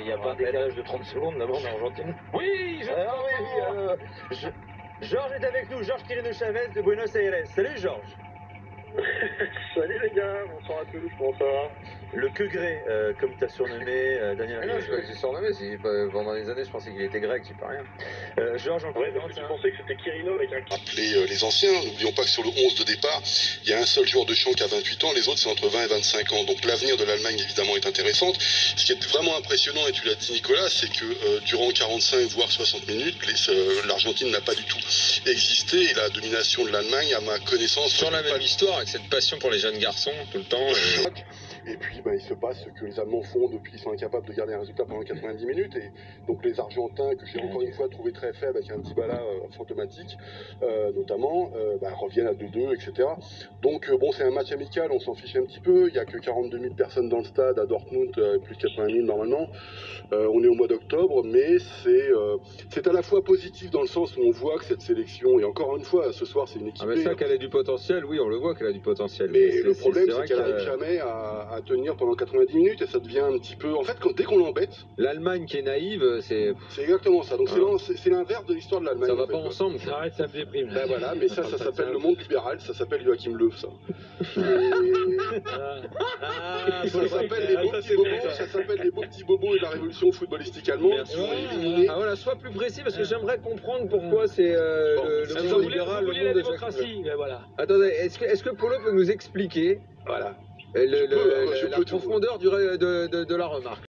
il n'y a pas un décalage de 30 secondes là-bas en Argentine. Oui, je... Ah oui, euh, je- Georges est avec nous, Georges Quirino Chavez de Buenos Aires. Salut Georges. Salut les gars, bonsoir à tous, comment ça va Le que gré, euh, comme t'as surnommé euh, Daniel Ah non, je pas que j'ai surnommé, c'est pas- pendant des années je pensais qu'il était grec, j'y peux rien. Euh, Georges, encore Ouais, parce que tu pensais que c'était Kirino avec un rappeler euh, les anciens. N'oublions pas que sur le 11 de départ, il y a un seul joueur de champ qui a 28 ans, les autres c'est entre 20 et 25 ans. Donc l'avenir de l'Allemagne évidemment est intéressante. Ce qui est vraiment impressionnant, et tu l'as dit Nicolas, c'est que euh, durant 45 voire 60 minutes, les, euh, l'Argentine n'a pas du tout existé et la domination de l'Allemagne, à ma connaissance, Sur la même histoire, avec cette passion pour les garçons tout le temps. et- Et puis bah, il se passe ce que les Allemands font depuis qu'ils sont incapables de garder un résultat pendant 90 minutes. Et donc les Argentins, que j'ai encore une fois trouvé très faibles avec un Dybala euh, fantomatique, euh, notamment, euh, bah, reviennent à 2-2, etc. Donc bon, c'est un match amical, on s'en fiche un petit peu. Il n'y a que 42 000 personnes dans le stade à Dortmund, plus de 80 000 normalement. On est au mois d'octobre, mais c'est c'est à la fois positif dans le sens où on voit que cette sélection, et encore une fois, ce soir c'est une équipe. Ah mais ça qu'elle a du potentiel, oui, on le voit qu'elle a du potentiel. Mais le problème, c'est qu'elle que, n'arrive jamais à, à tenir pendant 90 minutes et ça devient un petit peu. En fait, quand, dès qu'on l'embête, L'Allemagne qui est naïve, c'est c'est exactement ça. Donc c'est Ah. c'est l'inverse de l'histoire de l'Allemagne. ça en va fait, pas quoi. ensemble. ça. Arrête, ça me déprime. Ben voilà, mais ça, ça s'appelle le monde libéral, ça s'appelle Joachim Löw, ça. Et- Ah, et ça s'appelle les beaux petits bobos, ça s'appelle les beaux petits bobos et la révolution footballistique allemande. Ah voilà, sois plus précis parce que j'aimerais comprendre pourquoi c'est euh, Bon, le, monde libéral, le monde démocratie, mais voilà. Attendez, est-ce que, est-ce que Polo peut nous expliquer Voilà. Le- peux, le- hein, la tout. profondeur du, de- de la remarque